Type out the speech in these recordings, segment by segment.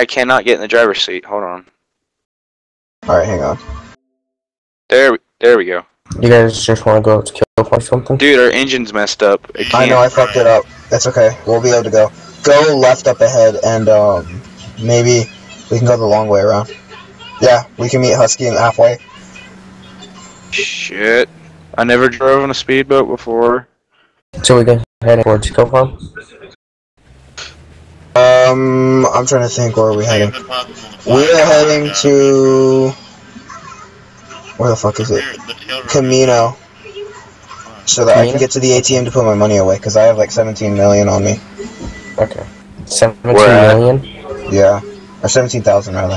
I cannot get in the driver's seat. Hold on. Alright, hang on. There, we- there we go. You guys just want to go to kill for something? Dude, our engine's messed up. I know. I fucked it up. That's okay. We'll be able to go. Go left up ahead and um maybe we can go the long way around. Yeah, we can meet Husky in halfway. Shit. I never drove on a speedboat before. So we go heading towards Kill Farm? Um I'm trying to think where are we heading. We're heading to where the fuck is it? Kamino. So that I can get to the ATM to put my money away because I have like 17 million on me. Okay. Seventeen Where million? Yeah, or 17,000 rather.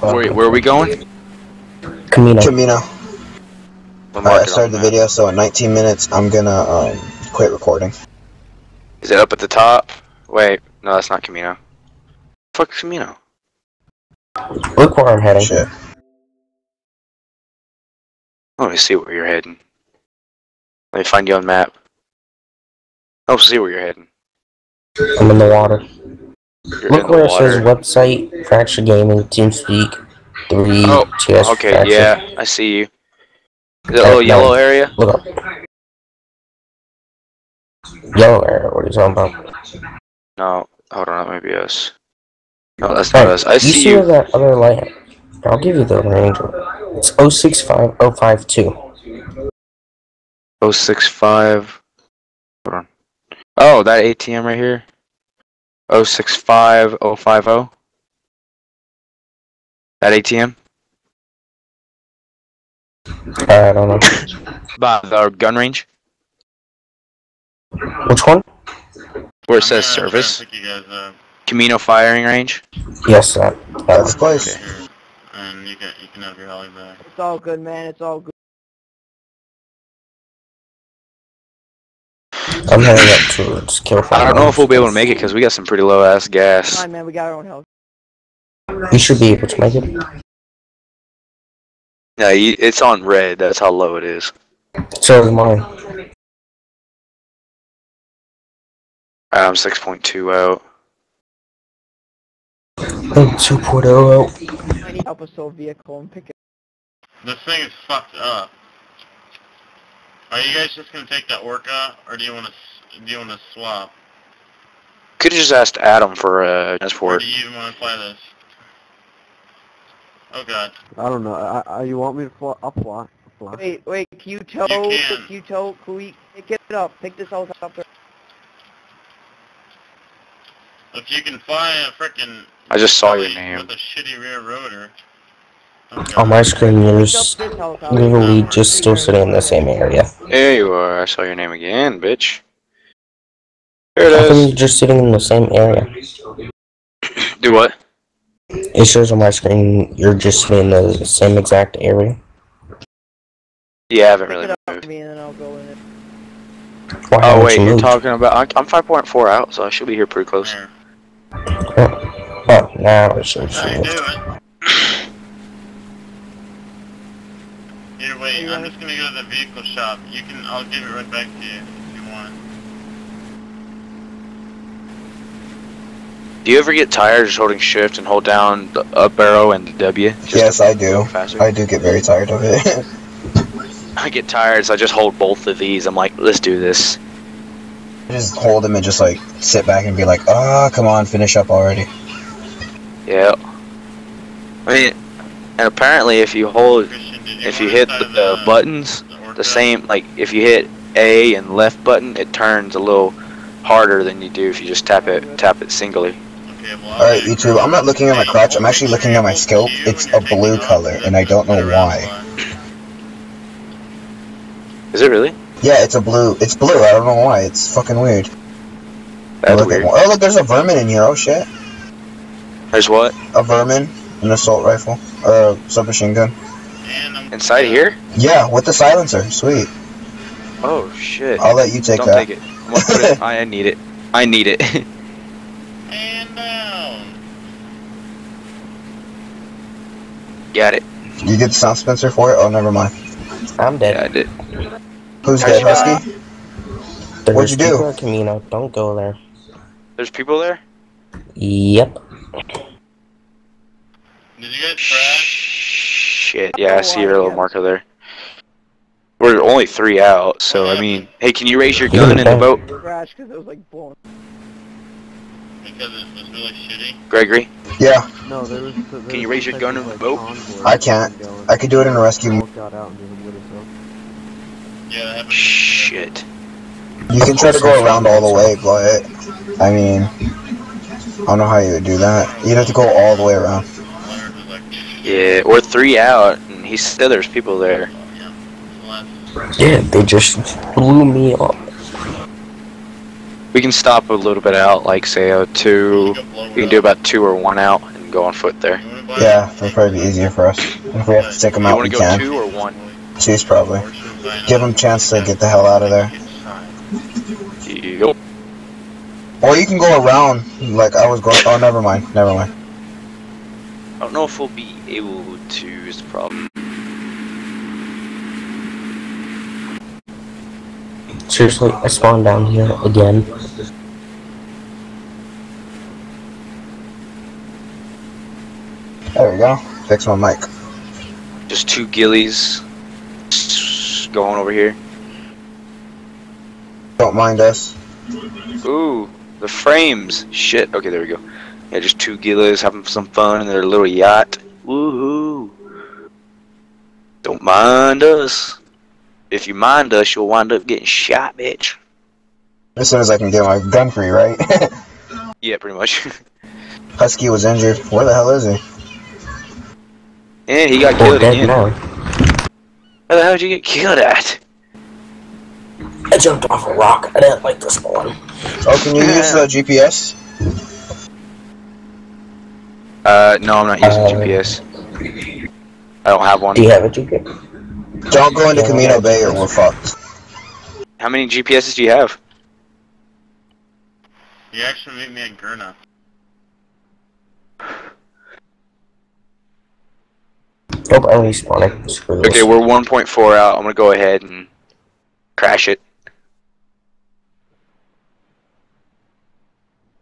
Where, where are we going? Kamino. Kamino. Alright, I started the video, so in 19 minutes I'm gonna um quit recording. Is it up at the top? Wait, no, that's not Kamino. Fuck Kamino. Look where I'm heading. Shit. Let me see where you're heading. Let me find you on map. Oh, see where you're heading. I'm in the water. You're Look where it says water. website, Fracture Gaming, TeamSpeak, 3, Oh, TS Okay, Fracture. yeah, I see you. Is that Okay, little no. yellow area? Look up. Yellow area, what are you talking about? No, hold on, that might be us. No, that's not us. I you see see you. that other light? I'll give you the range. It's 065052. 065. Hold on. Oh, that ATM right here. 065050. That ATM? Uh, I don't know. By the gun range? Which one? Where it says service? Pick you guys. Kamino firing range? Yes, that. that That's one. close. Okay. And you can you can have your heli back. It's all good, man. It's all good. I'm heading up towards Kill I don't know if we'll be able to make it because we got some pretty low ass gas. Fine, man. We got our own health. You should be able to make it. Yeah, you, it's on red. That's how low it is. So is mine. I'm 6.2 out. Oh, 2.0 I need help with soul vehicle and pick it. This thing is fucked up. Are you guys just gonna take that orca, or do you want to do you want to swap, Could have just asked Adam for uh, or transport. do you even want to fly this? Oh god. I don't know. I, I, you want me to fly? I'll fly. I'll fly. Wait, wait. Can you tow? You can. Can you tow? Can we pick it up? Pick this helicopter. If you can fly a frickin' I just saw your name. with a shitty rear rotor. Oh, On my screen, you're just literally um, just still sitting in the same area. There you are. I saw your name again, bitch. There How it come you're just sitting in the same area? Do what? It shows on my screen you're just sitting in the same exact area. Yeah, I haven't really moved. me and then I'll go in it. Why Oh wait, you you're talking about? I- I'm 5.4 out, so I should be here pretty close. There. Oh, oh, now it shows I you. do it. Here, wait. I'm just gonna go to the vehicle shop. You can. I'll give it right back to you if you want. Do you ever get tired just holding shift and hold down the up arrow and the W? Yes, I do. Faster? I do get very tired of it. I get tired, so I just hold both of these. I'm like, let's do this. Just hold them and just like sit back and be like, ah, come on, finish up already. Yeah. I mean, and apparently, if you hold, if you hit the, the buttons, the same, like if you hit A and left button, it turns a little harder than you do if you just tap it, tap it singly. Okay, well, Alright, YouTube, I'm not looking at my crotch, I'm actually looking at my scope. It's a blue color, and I don't know why. Is it really? Yeah, it's a blue. It's blue, I don't know why. It's fucking weird. That's look at weird. one- Oh, look, there's a vermin in here. Oh, shit. There's what A vermin, an assault rifle, or a submachine gun. And I'm- inside here? Yeah, with the silencer. Sweet. Oh shit! I'll let you take Don't that. take it. I'm gonna put it. I need it. I need it. And down. Got it. You get the sound dispenser for it? Oh, never mind. I'm Yeah, dead. I did. Who's How'd dead, Husky? There's What'd you do? people Kamino. Don't go there. There's people there. Yep. Did you guys crash? Shit, yeah, I see your little marker there. We're only three out, so I mean, hey, can you raise your gun in the boat, Crash because it was like blown. Because it was really shitty? Gregory? Yeah, No, there was. There Can you raise your gun in the boat? I can't. I could do it in a rescue. Almost got out and just lit us up. Yeah, that. Shit. You can try to go around all the way, but I mean, I don't know how you would do that. You'd have to go all the way around. Leonard was like, Yeah, we're three out, and he said there's people there. yeah. Yeah, they just blew me up. We can stop a little bit out, like say a two. We can do about two or one out and go on foot there. You wanna buy Yeah, that'd probably be easier for us. If we have to take them out. You out, want we to go can. two or one? Two's probably. Or should we buy Give them a chance to get the hell out of there. Yup. Or you can go around, like I was going. Oh, never mind. Never mind. I don't know if we'll be able to. Is the problem. Seriously, I spawned down here again. There we go. Fix my mic. Just two gillies going over here. Don't mind us. Ooh, the frames. Shit. Okay, there we go. Yeah, just two gillies having some fun in their little yacht. Woohoo. Don't mind us. If you mind us, you'll wind up getting shot, bitch. As soon as I can get my gun free, right? Yeah, pretty much. Husky was injured. Where the hell is he? and he got Or killed dead again. now. Where the hell did you get killed at? I jumped off a rock. I didn't like this one. Oh, can you use the GPS? Uh, no, I'm not using Uh, GPS. I don't have one. Do you have a GPS? Don't go into Kamino Bay or we're fucked. How many GPSs do you have? You actually meet me at Girna. Nope, I'm respawning. Screw. Okay, we're 1.4 out. I'm gonna go ahead and crash it.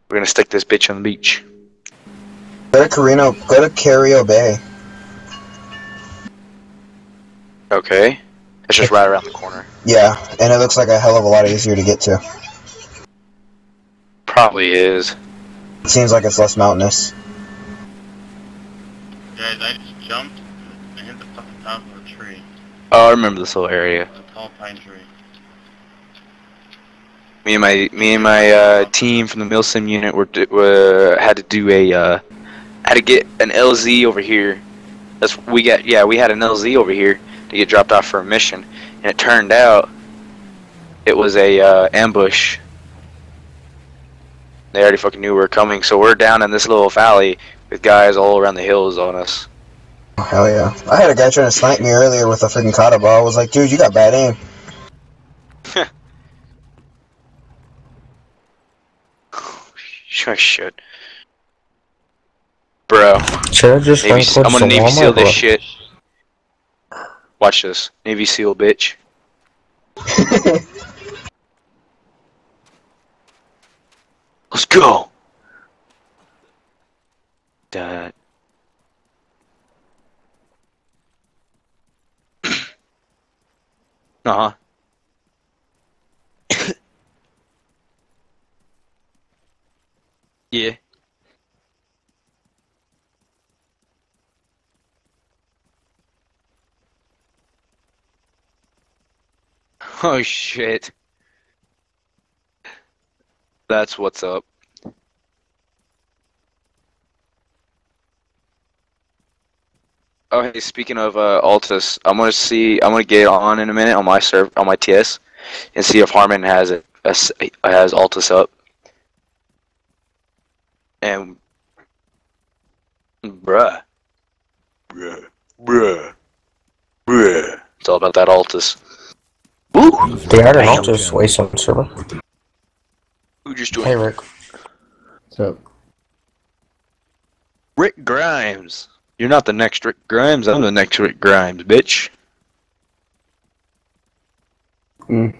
We're gonna stick this bitch on the beach. Go to Carino. Go to Carrio Bay. Okay. It's just right around the corner. Yeah, and it looks like a hell of a lot easier to get to. Probably is. It seems like it's less mountainous. Guys, I just jumped and hit the fucking top of a tree. Oh, I remember this little area. Pine tree. Me and my me and my uh, team from the Milsim unit were, were had to do a uh, had to get an LZ over here. That's we got. Yeah, we had an LZ over here to get dropped off for a mission, and it turned out it was a uh, ambush. They already fucking knew we were coming, so we're down in this little valley with guys all around the hills on us. Oh, hell yeah. I had a guy trying to snipe me earlier with a freaking kata ball. I was like, dude, you got bad aim. Oh, sure should. Bro, Should I just Navy, run S- I'm gonna the Navy Walmart SEAL this shit. Watch this. Navy SEAL, bitch. Let's go. Dad. Uh huh. yeah. Oh shit. That's what's up. Oh hey, speaking of uh, Altis, I'm gonna see. I'm gonna get on in a minute on my serv on my TS, and see if Harmon has it has has Altis up. And bruh, bruh, bruh, bruh. It's all about that Altis. Woo! They are an Damn. Altis Wasteland server. Who just joined? Hey, Rick. What's up? Rick Grimes. You're not the next Rick Grimes. I'm the next Rick Grimes, bitch. Hmm.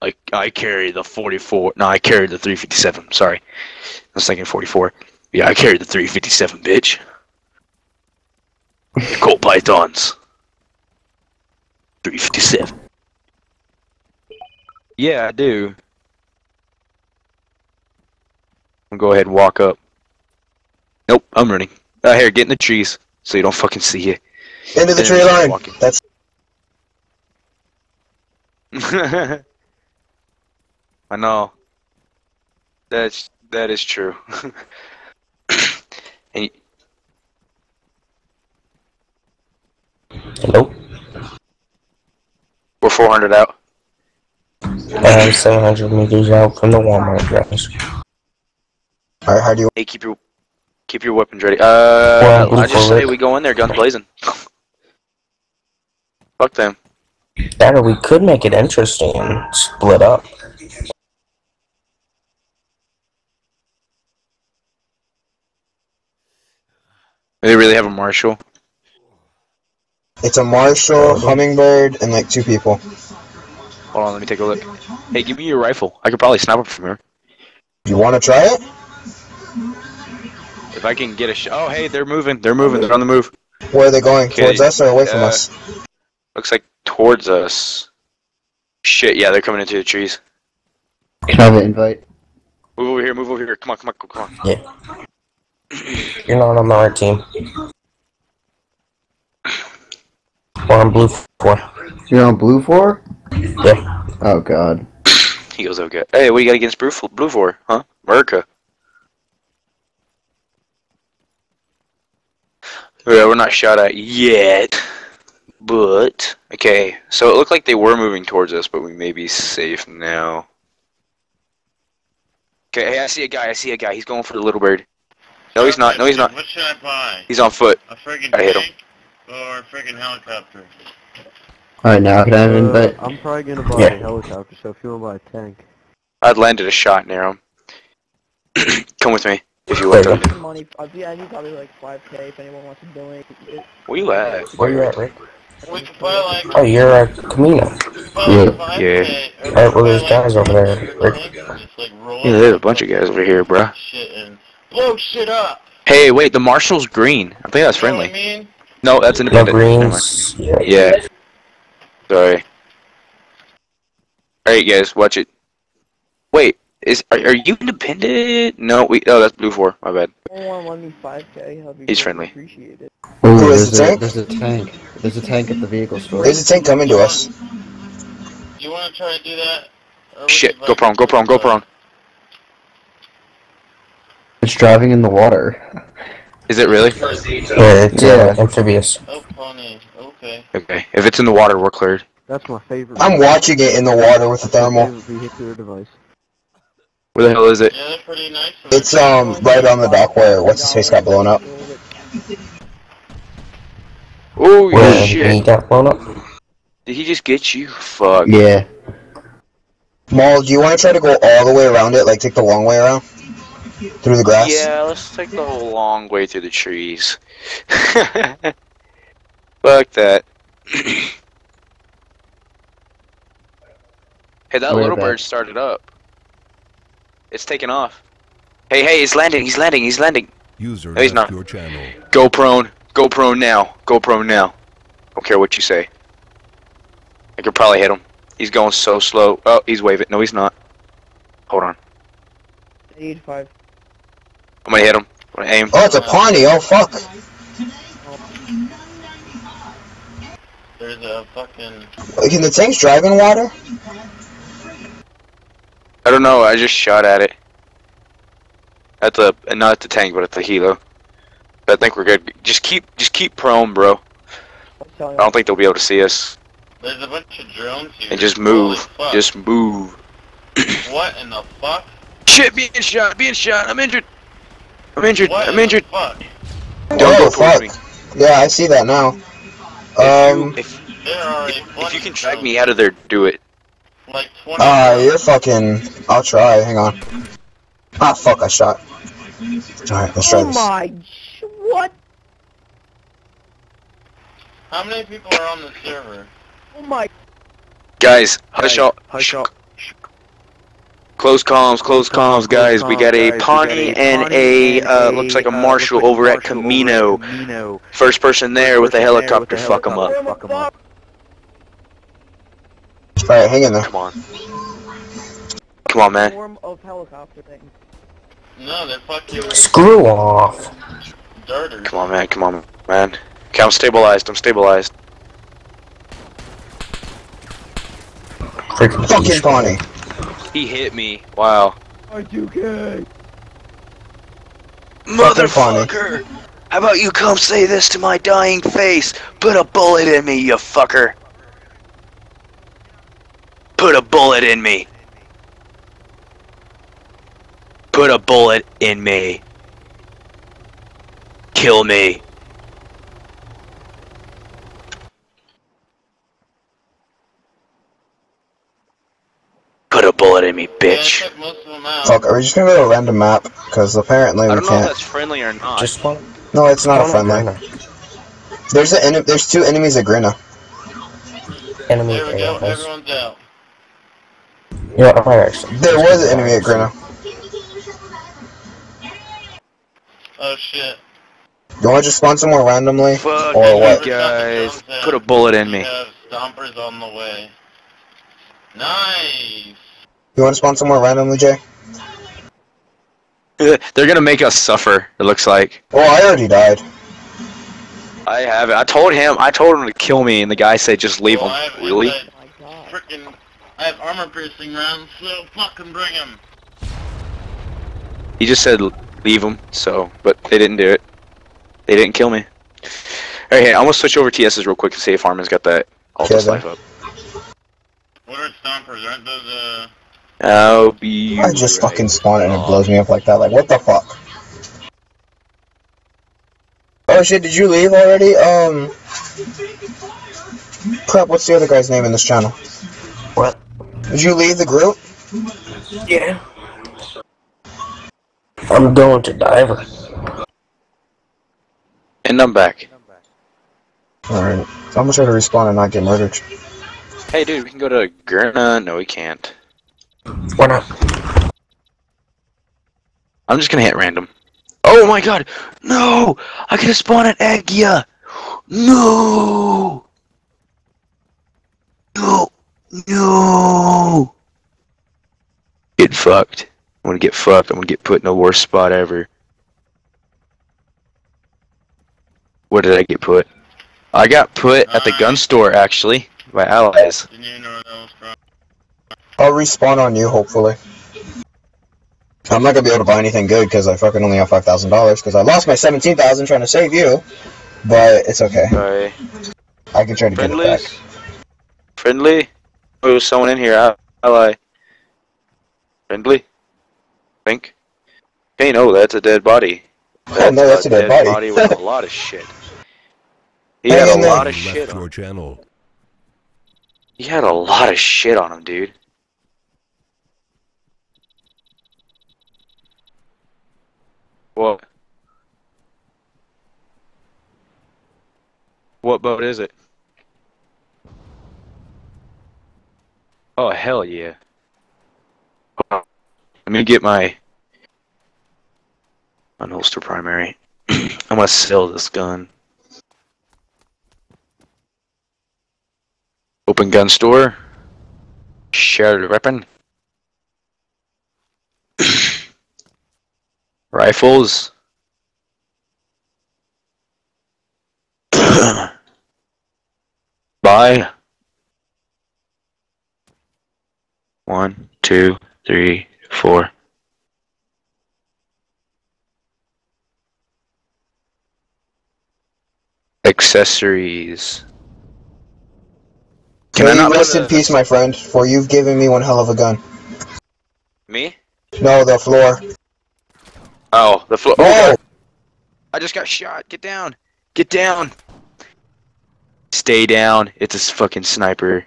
Like I carry the 44. No, I carry the 357. Sorry, I was thinking 44. Yeah, I carry the 357, bitch. Colt Pythons. 357. Yeah, I do. I'll go ahead and walk up. Nope, I'm running. Uh, here, get in the trees so you don't fucking see you. Into the tree line. walking. That's I know. That's that is true. and y- Hello? we're 400 out. I'm 700 meters out from the Walmart grounds. alright. How do you? Hey, keep your keep your weapons ready. Uh, Well, I just forward. say we go in there, guns blazing. Fuck them. That or we could make it interesting and split up. They really have a marshal. It's a marshal, hummingbird, and like two people. Hold on, let me take a look. Hey, give me your rifle. I could probably snap it from here. You want to try it? If I can get a shot. Oh, hey, they're moving. They're moving. They're on the move. Where are they going? Okay, Towards us or away from uh, us? Looks like towards us. Shit, yeah, they're coming into the trees. Can I have an invite? Move over here, move over here. Come on, come on, come on. Yeah. You're not on the right team. Or on blue four. You're on blue four? Yeah. Oh god. He goes, okay. Hey, what do you got against Blue, for- Blue for, huh? America. Yeah, we're not shot at yet. But, okay. So it looked like they were moving towards us, but we may be safe now. Okay, hey, I see a guy, I see a guy. He's going for the little bird. No, he's not. No, he's not. What should I buy? He's on foot. A friggin' I hit him. tank or a friggin' helicopter? Alright, now can I have an Uh, invite? I'm probably gonna buy Yeah. a helicopter, so if you wanna buy a tank. I'd landed a shot near him. Come with me, if you want There to. you Money, I I need probably like 5k if anyone wants to donate. It, Where you at? Where you at, Rick? We could buy like Oh, you're at Kamino. Yeah. five Yeah. Alright, well, there's guys over there, Rick. tank and just, like, roll Yeah, there's a bunch of guys over here, bruh. Shit blow shit up. Hey, wait, the marshal's green. I think that's You know I friendly. mean? No, that's No independent. Never mind. greens. Yeah. Yeah. Sorry. Alright, guys, watch it. Wait, is are, are you independent? No, we. Oh, that's blue four. My bad. If anyone want to lend me 5k, I'll be He's greatly friendly. Appreciated. Ooh, Who is there's a, tank? there's a tank. There's a tank at the vehicle store. There's a tank coming to us. You wanna try to do that? Shit, go buy prone, go prone, go prone. It's driving in the water. Is it really? Yeah, it's Yeah. Uh, amphibious. Oh, pony. Okay. Okay. If it's in the water, we're cleared. That's my favorite. I'm watching it in the water with the thermal. Favorite vehicular device. Where the hell is it? Yeah, pretty nice. It's um right on the dock where what's his face got blown up. Oh Where he shit! got blown up. Did he just get you? Fuck. Yeah. Maul, do you want to try to go all the way around it, like take the long way around through the grass? Yeah, let's take the whole long way through the trees. Fuck that. hey, that Where little that? bird started up. It's taking off. Hey, hey, he's landing, he's landing, he's landing. User No, he's not. your channel. Go prone, go prone now, go prone now. Don't care what you say. I could probably hit him. He's going so slow. Oh, he's waving. No, he's not. Hold on. 85. I'm gonna hit him. I'm gonna aim. Oh, it's a Pawnee. Oh fuck. There's a fucking. Can the tanks drive in water? I don't know. I just shot at it. At the not at the tank, but at the helo. I think we're good. Just keep, just keep prone, bro. I'm telling I don't think they'll be able to see us. There's a bunch of drones here. And just move. Just move. What in the fuck? Shit! Being shot. Being shot. I'm injured. I'm injured. What I'm in injured. The fuck? Don't go towards fuck. me. Yeah, I see that now. If Um. you, if, There are a if, if you can of drag me out of there, do it. Like 20. Ah, you're fucking. I'll try. Hang on. Ah, fuck! I shot. Alright, let's try Oh this. my, what? How many people are on the server? Oh my, Guys, hush Hey, up. hush up. Close comms, close comms, guys. We got a Pawnee and a, uh, looks like a Marshall over at Kamino. First person there with a helicopter, fuck them up. Fuck 'em up. Alright, hang in there. Come on. Come on, man. Form of helicopter thing. No, they're fucking Screw off. darters. Come on, man. Come on, man. Okay, I'm stabilized. I'm stabilized. Freaking Fucking piece. He hit me. Wow. Y2K. Motherfucker! How about you come say this to my dying face? Put a bullet in me, you fucker! Put a bullet in me! Put a bullet in me! Kill me! Put a bullet in me, bitch! took most of them out. Fuck, are we just gonna go to a random map? Because apparently I we don't know if can't. that's friendly or not. Just one. No, it's not a one friendly. There's a there's two enemies at Girna. Enemy. There we go, everyone's out. Yeah, I might actually. There was an enemy at Girna. Oh shit. You wanna just spawn somewhere randomly? Fuck Or you what? guys. Put a bullet in me. stompers on the way. Nice! You wanna spawn somewhere randomly, Jay? They're gonna make us suffer, it looks like. Well, I already died. I have it. I told him. I told him to kill me, and the guy said just leave Well, him. Really? inside- My god. Frickin' I have armor piercing rounds, so fucking bring him. He just said leave him. So, but they didn't do it. They didn't kill me. Alright, hey, I'm gonna switch over TS's real quick to see if Harmon's got that Altis Okay, life up. What are stompers? Aren't those uh I'll be. I just right fucking spawn it and it blows me up like that. Like, what the fuck? Oh shit, did you leave already? Um. Crap, what's the other guy's name in this channel? What? Did you leave the group? Yeah. I'm going to Diver. And I'm back. Alright. I'm gonna try to respawn and not get murdered. Hey, dude, we can go to Girna. No, we can't. Why not? I'm just gonna hit random. Oh my god! No! I could have spawned at Agia! No! No! No! Get fucked. I'm gonna get fucked. I'm gonna get put in the worst spot ever. Where did I get put? I got put at the gun store, actually, by allies. didn't even know where that was from. I'll respawn on you, hopefully. I'm not gonna be able to buy anything good because I fucking only have five thousand dollars because I lost my seventeen thousand trying to save you, but it's okay. Sorry. I can try to get it back. Friendlies? Friendly? Oh, there's someone in here. Al- Ally. Friendly? Think? Hey, no, that's a dead body. Oh, no, that's a dead body. with a lot of shit. He had a there. lot of shit Left on your channel. He had a lot of shit on him, dude. What? What boat is it? Oh, hell yeah. Let me get my unholster primary. I'm gonna sell this gun. Open gun store. Shared weapon. Rifles. Buy. One, two, three, four. Accessories. Can May I you not rest in a- peace, my friend, for you've given me one hell of a gun. Me? No, the floor. Oh, the floor. Oh! I just got shot. Get down. Get down. Stay down. It's a fucking sniper.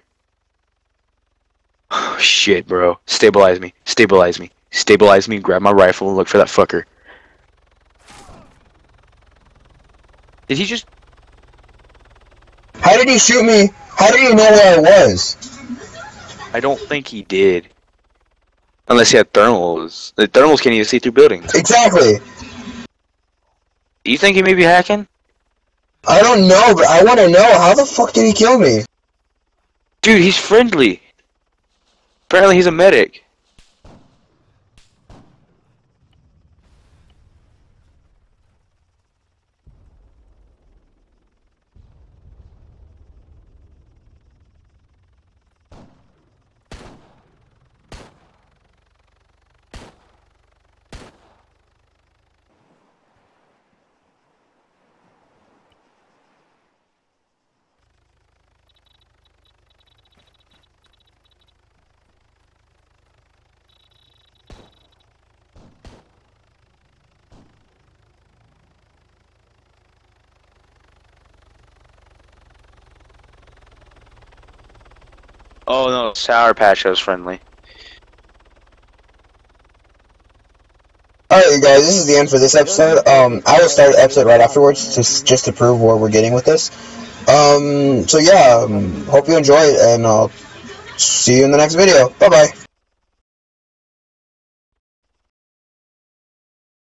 Oh, shit, bro. Stabilize me. Stabilize me. Stabilize me. Grab my rifle and look for that fucker. Did he just? How did he shoot me? How did he know where I was? I don't think he did. Unless he had thermals. The thermals can't even see through buildings. Exactly. Do you think he may be hacking? I don't know, but I want to know how the fuck did he kill me? Dude, he's friendly. Apparently he's a medic. Oh no, Sour Patch was friendly. Alright, you guys, this is the end for this episode. Um, I will start the episode right afterwards, just just to prove where we're getting with this. Um, so yeah, um, hope you enjoy it, and I'll see you in the next video. Bye bye.